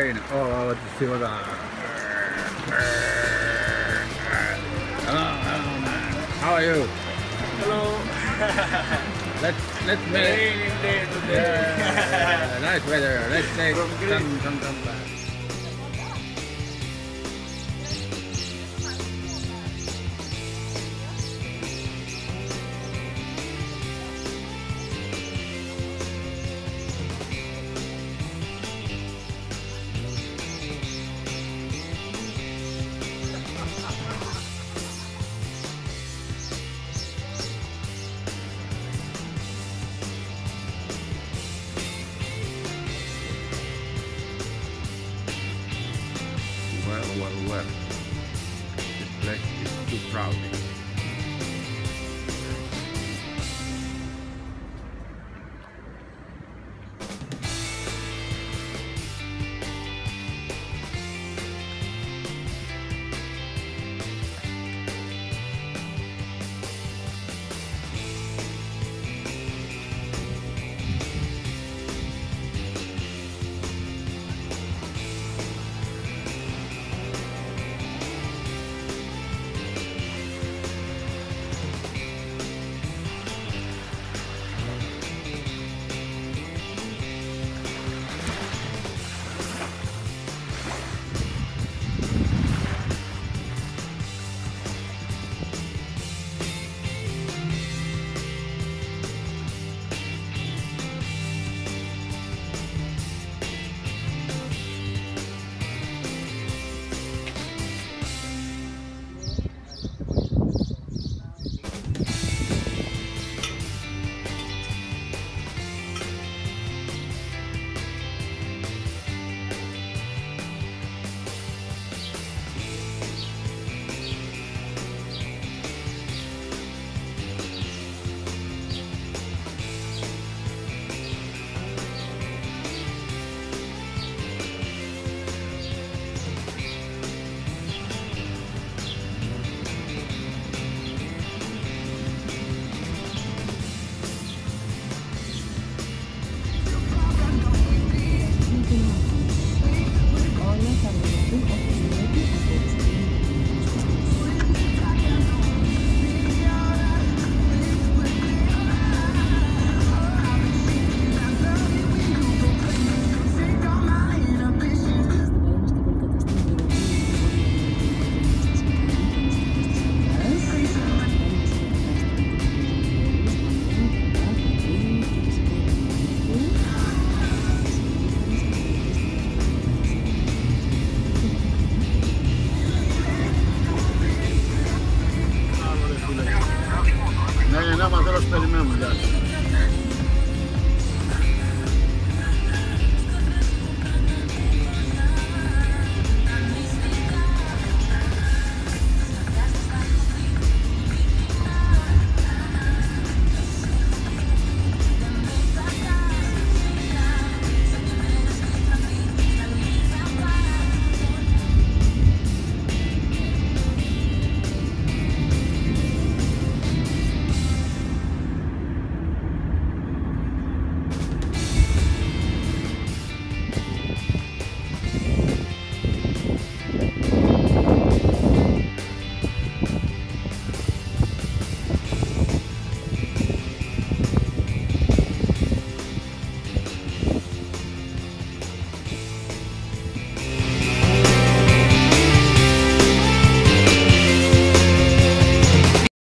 Fucking, fucking rain all over the silver. Hello, hello, man. How are you? Hello. Let's let's make Raining day today. nice weather. Let's take some some some. Well. This place is too crowded.